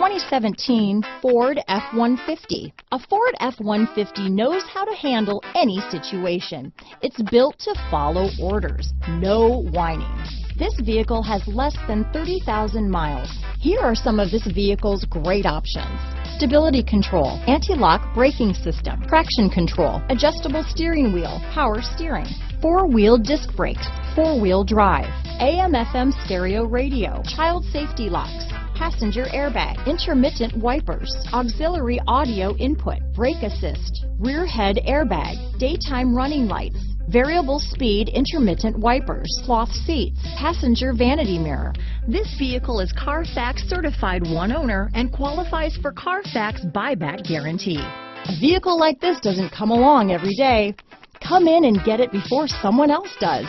2017 Ford F-150. A Ford F-150 knows how to handle any situation. It's built to follow orders, no whining. This vehicle has less than 30,000 miles. Here are some of this vehicle's great options. Stability control, anti-lock braking system, traction control, adjustable steering wheel, power steering, four-wheel disc brakes, four-wheel drive, AM FM stereo radio, child safety locks, passenger airbag, intermittent wipers, auxiliary audio input, brake assist, rear head airbag, daytime running lights, variable speed intermittent wipers, cloth seats, passenger vanity mirror. This vehicle is Carfax certified one owner and qualifies for Carfax buyback guarantee. A vehicle like this doesn't come along every day. Come in and get it before someone else does.